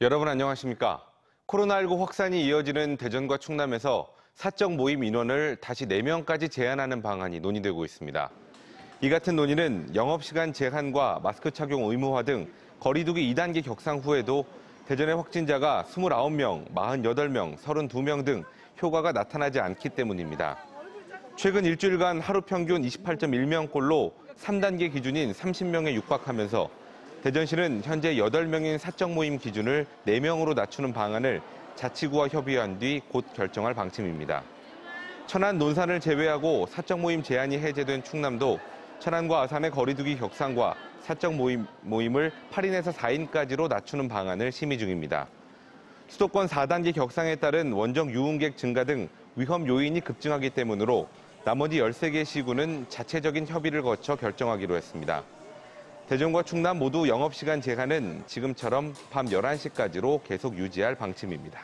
여러분 안녕하십니까? 코로나19 확산이 이어지는 대전과 충남에서 사적 모임 인원을 다시 4명까지 제한하는 방안이 논의되고 있습니다. 이 같은 논의는 영업시간 제한과 마스크 착용 의무화 등 거리두기 2단계 격상 후에도 대전의 확진자가 29명, 48명, 32명 등 효과가 나타나지 않기 때문입니다. 최근 일주일간 하루 평균 28.1명꼴로 3단계 기준인 30명에 육박하면서 대전시는 현재 8명인 사적 모임 기준을 4명으로 낮추는 방안을 자치구와 협의한 뒤 곧 결정할 방침입니다. 천안 논산을 제외하고 사적 모임 제한이 해제된 충남도 천안과 아산의 거리두기 격상과 사적 모임, 모임을 8인에서 4인까지로 낮추는 방안을 심의 중입니다. 수도권 4단계 격상에 따른 원정 유흥객 증가 등 위험 요인이 급증하기 때문으로 나머지 13개 시구는 자체적인 협의를 거쳐 결정하기로 했습니다. 대전과 충남 모두 영업시간 제한은 지금처럼 밤 11시까지로 계속 유지할 방침입니다.